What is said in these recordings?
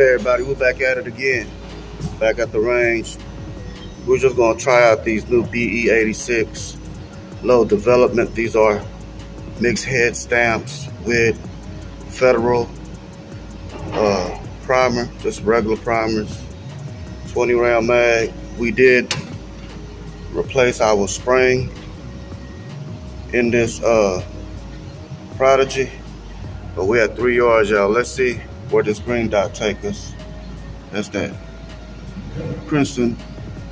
Right, everybody, we're back at it again. Back at the range. We're just gonna try out these new BE86 load development. These are mixed head stamps with federal uh, primer, just regular primers, 20 round mag. We did replace our spring in this uh, Prodigy, but we had three yards, y'all. Let's see where this green dot take us. That's that Crimson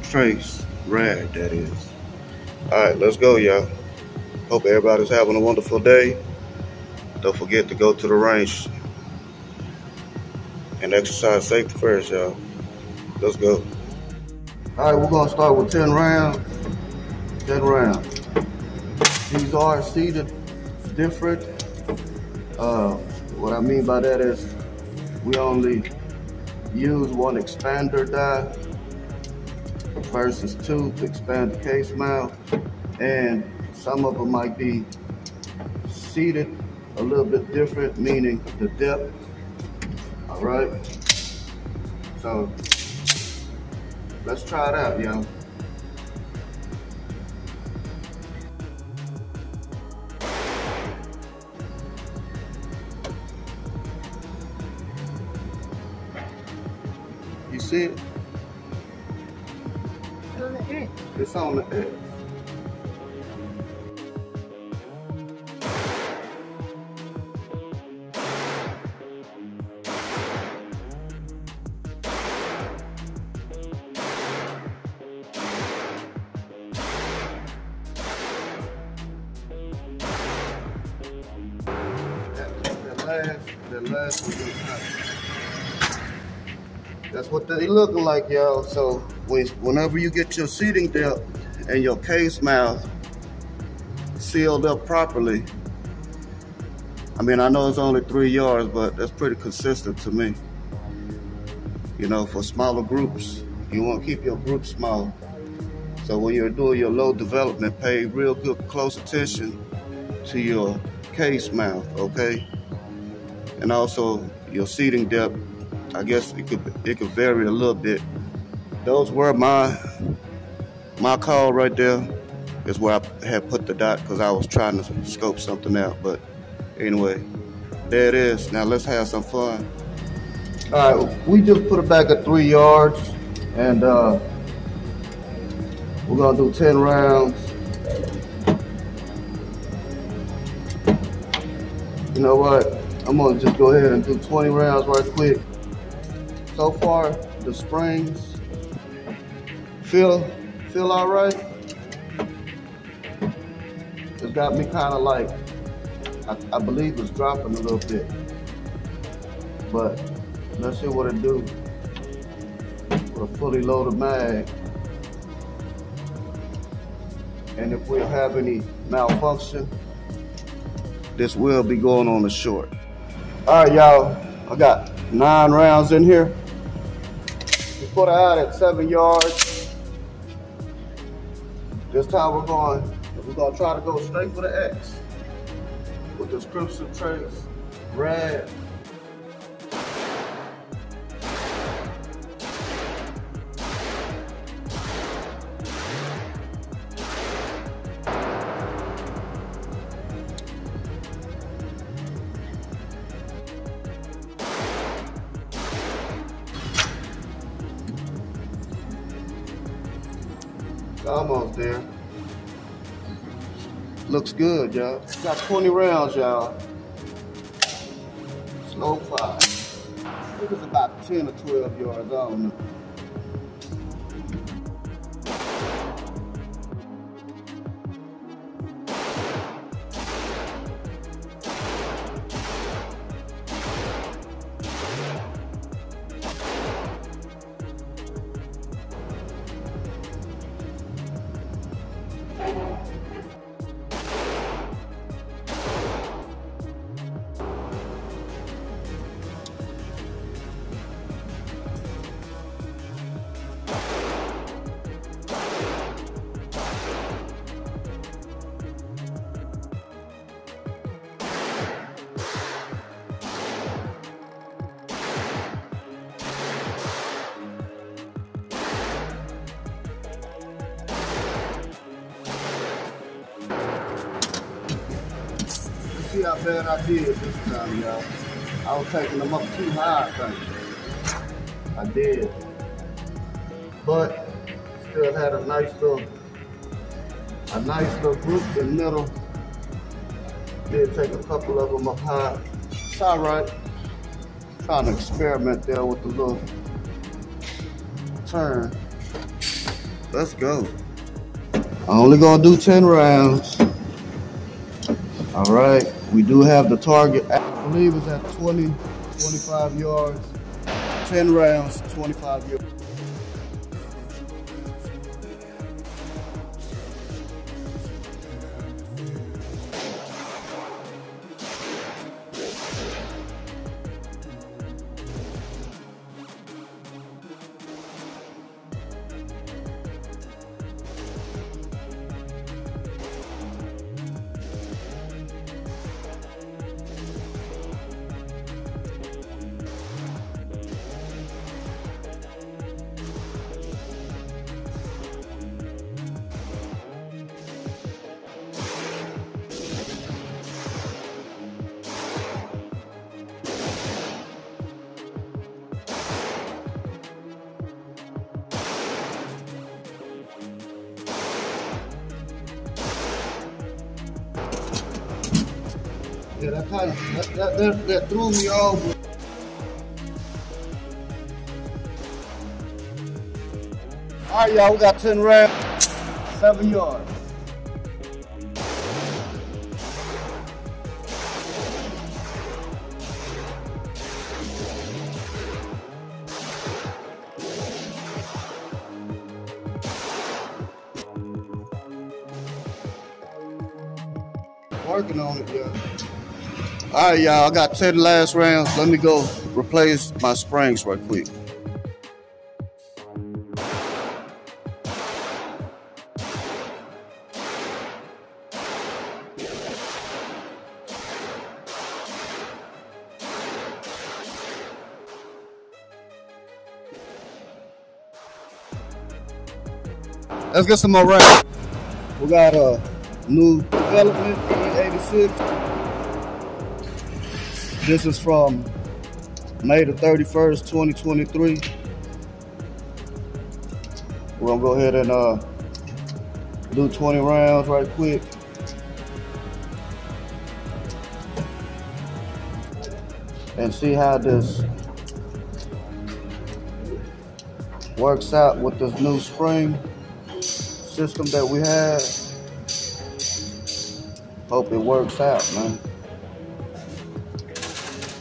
Trace Rad, that is. All right, let's go, y'all. Hope everybody's having a wonderful day. Don't forget to go to the range and exercise safety first, y'all. Let's go. All right, we're gonna start with 10 rounds. 10 rounds. These are seated different. Uh, what I mean by that is we only use one expander die versus two to expand the case mouth. And some of them might be seated a little bit different, meaning the depth. All right. So let's try it out, y'all. See it? on the edge. It's on the. That, that last, that last. That's what they looking like, y'all. So when, whenever you get your seating depth and your case mouth sealed up properly, I mean, I know it's only three yards, but that's pretty consistent to me. You know, for smaller groups, you want to keep your group small. So when you're doing your load development, pay real good close attention to your case mouth, okay? And also your seating depth. I guess it could it could vary a little bit. Those were my my call right there. Is where I had put the dot because I was trying to scope something out. But anyway, there it is. Now let's have some fun. All right, we just put it back at three yards, and uh, we're gonna do ten rounds. You know what? I'm gonna just go ahead and do 20 rounds right quick. So far, the springs feel feel all right. It's got me kind of like, I, I believe it's dropping a little bit. But let's see what it do with a fully loaded mag. And if we have any malfunction, this will be going on the short. All right, y'all, I got nine rounds in here. Put her out at seven yards. This time we're going, we're gonna try to go straight for the X with this Crimson Trace red. Almost there. Looks good, y'all. Got 20 rounds, y'all. Slow fire. I think it's about 10 or 12 yards, I don't know. Bad I did this time, y'all. I was taking them up too high, I think. I did. But still had a nice little a nice little group in the middle. Did take a couple of them up high. It's all right. Trying to experiment there with the little turn. Let's go. I'm only gonna do 10 rounds. All right, we do have the target, I believe it's at 20, 25 yards. 10 rounds, 25 yards. That kind of that, that, that, that threw me off. All right, y'all, we got 10 rounds, seven yards. Working on it, yeah. All right, y'all, I got 10 last rounds. Let me go replace my springs right quick. Let's get some more rounds. We got a new development, E86. This is from May the 31st, 2023. We're gonna go ahead and uh, do 20 rounds right quick. And see how this works out with this new spring system that we have. Hope it works out, man.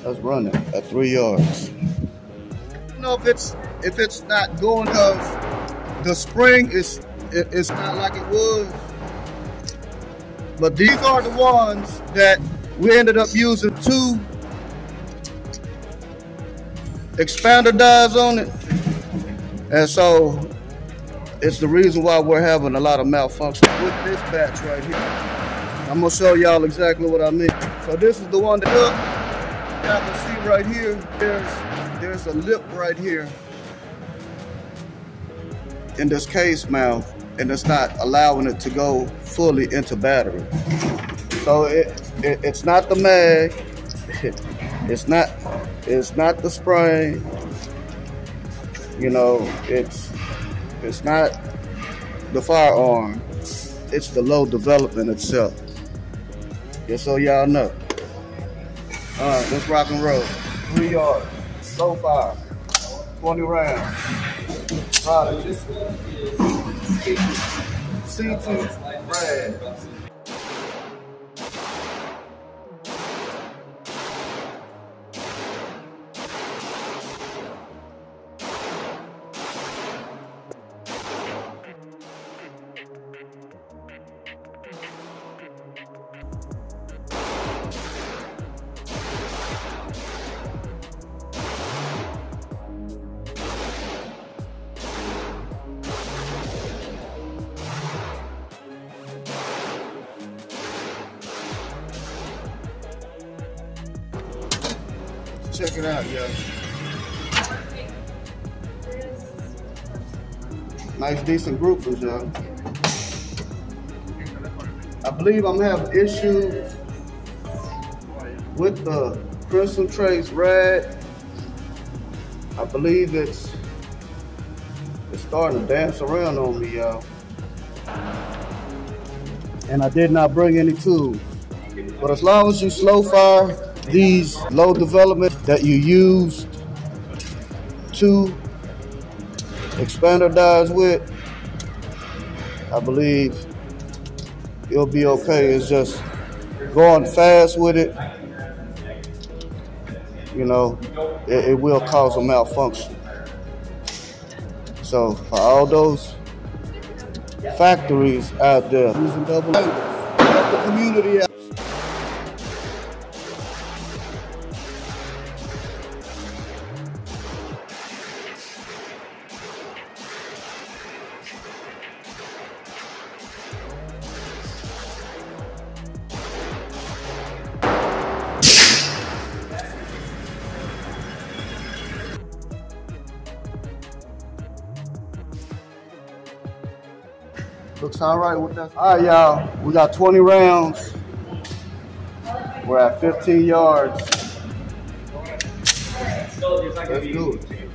Let's at three yards. Don't know if it's if it's not going because the spring is it, it's not like it was. But these are the ones that we ended up using two expander dies on it. And so it's the reason why we're having a lot of malfunction with this batch right here. I'm gonna show y'all exactly what I mean. So this is the one that y'all can see right here, there's, there's a lip right here in this case mouth and it's not allowing it to go fully into battery. So it, it it's not the mag, it's not it's not the spring, you know, it's it's not the firearm, it's the load development itself. Just so y'all know. All right, let's rock and roll. Three yards, low fire, 20 rounds. Product. C2 red. Check it out, yo. Nice, decent groupers, yo. I believe I'm having issues with the Crimson Trace Red. I believe it's it's starting to dance around on me, y'all. And I did not bring any tools. But as long as you slow fire these load development that you used to expander dies with, I believe you'll be okay. It's just going fast with it, you know, it, it will cause a malfunction. So for all those factories out there using double the community out. All right with that. All right, y'all. We got 20 rounds. We're at 15 yards. Let's do it.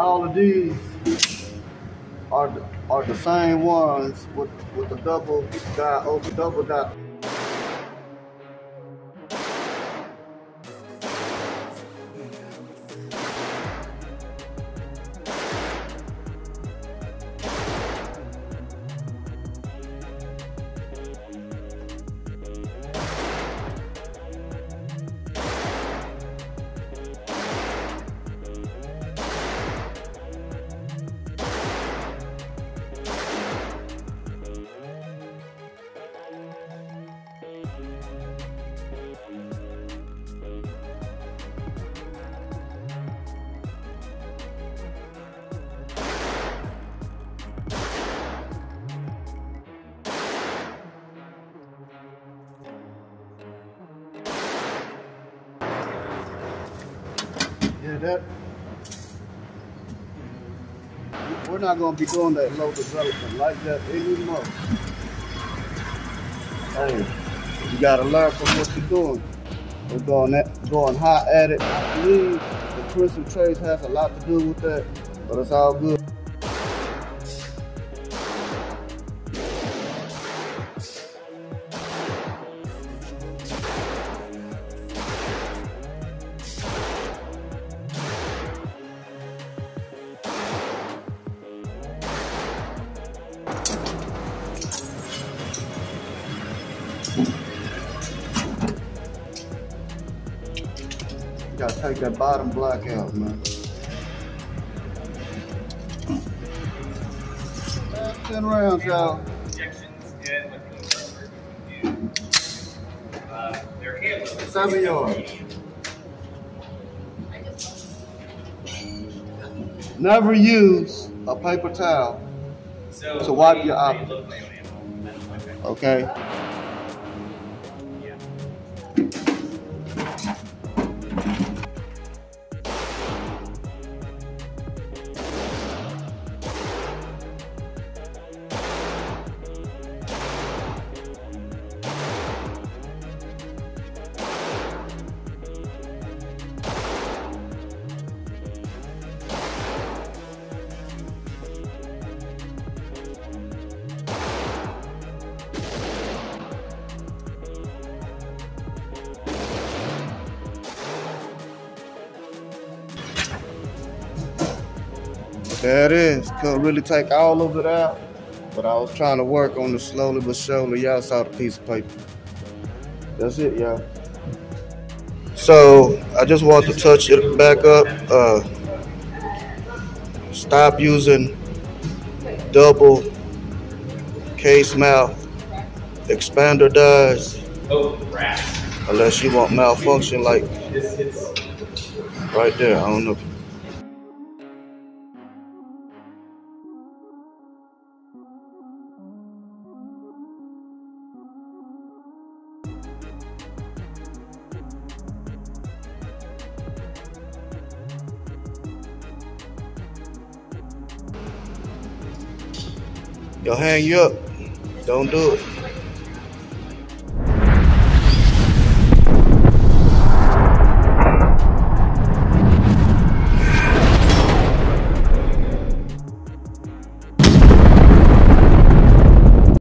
All of these are the, are the same ones with with the double dot over oh, double dot. We're not going to be doing that load development like that anymore. Hey, you got to learn from what you're doing. We're going that, going hot at it. I believe the Crimson Trace has a lot to do with that, but it's all good. Take that bottom block out, man. Last 10 rounds, y'all. Seven yards. Never use a paper towel to wipe your optics. Okay? There it is. Couldn't really take all of it out, but I was trying to work on it slowly but surely. Y'all saw the piece of paper. That's it, y'all. So I just want to touch it back up. Uh, Stop using double case mouth expander dies. Oh. Unless you want malfunction like right there. I don't know. You'll hang you up. Don't do it.